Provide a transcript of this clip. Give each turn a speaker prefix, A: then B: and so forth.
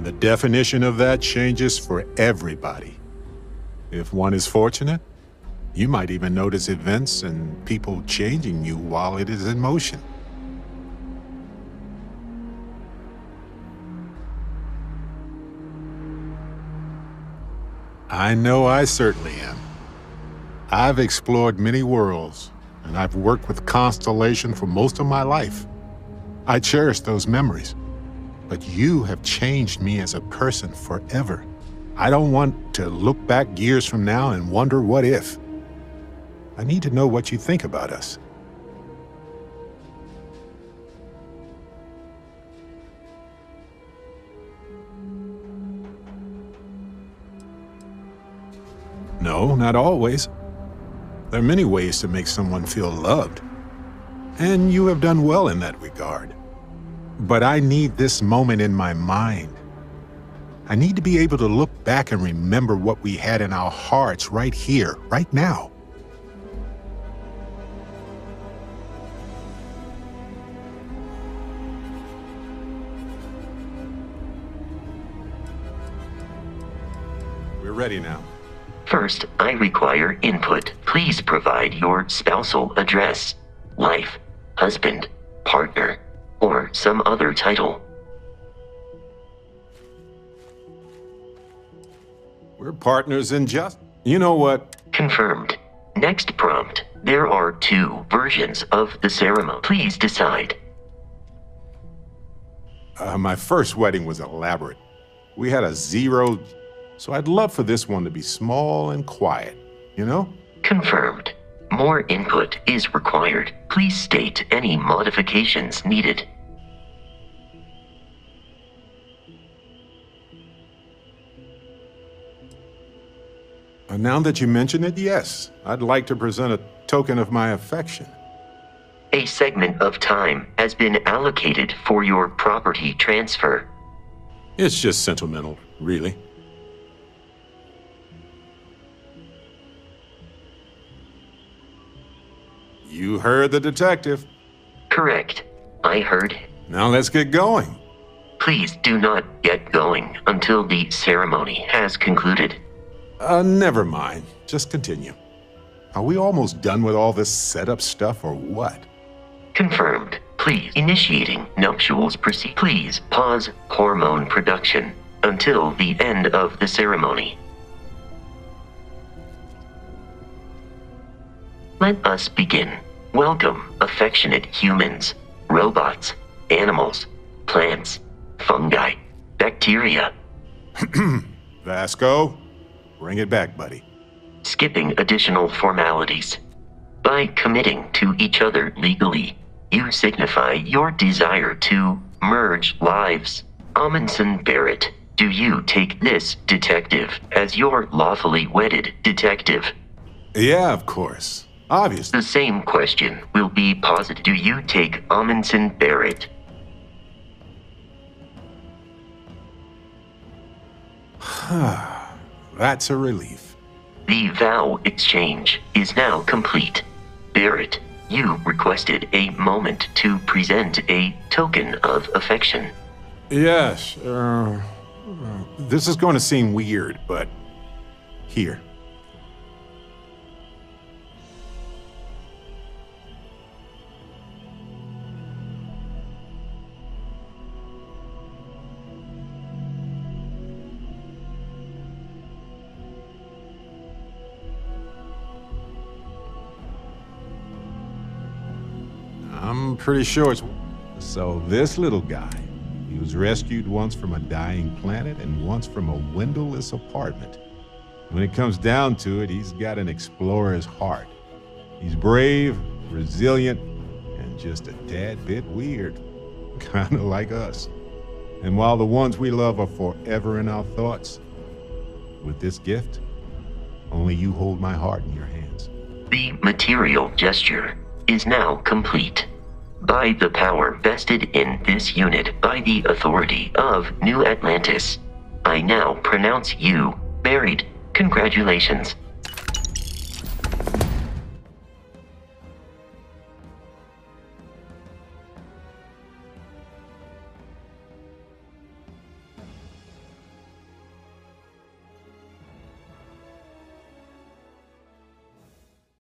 A: And the definition of that changes for everybody. If one is fortunate, you might even notice events and people changing you while it is in motion. I know I certainly am. I've explored many worlds, and I've worked with Constellation for most of my life. I cherish those memories. But you have changed me as a person forever. I don't want to look back years from now and wonder what if. I need to know what you think about us. No, not always. There are many ways to make someone feel loved. And you have done well in that regard. But I need this moment in my mind. I need to be able to look back and remember what we had in our hearts right here, right now. We're ready now.
B: First, I require input. Please provide your spousal address, wife, husband, partner, or some other title.
A: We're partners in just. You know what?
B: Confirmed. Next prompt. There are two versions of the ceremony. Please decide.
A: Uh, my first wedding was elaborate. We had a zero, so I'd love for this one to be small and quiet, you know?
B: Confirmed. More input is required. Please state any modifications needed.
A: Uh, now that you mention it, yes. I'd like to present a token of my affection.
B: A segment of time has been allocated for your property transfer.
A: It's just sentimental, really. You heard the detective.
B: Correct. I heard.
A: Now let's get going.
B: Please do not get going until the ceremony has concluded.
A: Uh, never mind. Just continue. Are we almost done with all this setup stuff or what?
B: Confirmed. Please initiating nuptials proceed. Please pause hormone production until the end of the ceremony. Let us begin. Welcome, affectionate humans, robots, animals, plants, fungi, bacteria.
A: Vasco, bring it back, buddy.
B: skipping additional formalities. By committing to each other legally, you signify your desire to merge lives. Amundsen Barrett, do you take this detective as your lawfully wedded detective?
A: Yeah, of course. Obviously.
B: The same question will be posited. Do you take Amundsen Barrett?
A: That's a relief.
B: The vow exchange is now complete. Barrett, you requested a moment to present a token of affection.
A: Yes, uh, this is going to seem weird, but here. I'm pretty sure it's. So, this little guy, he was rescued once from a dying planet and once from a windowless apartment. When it comes down to it, he's got an explorer's heart. He's brave, resilient, and just a tad bit weird. Kind of like us. And while the ones we love are forever in our thoughts, with this gift, only you hold my heart in your hands.
B: The material gesture is now complete. By the power vested in this unit by the authority of New Atlantis, I now pronounce you married. Congratulations.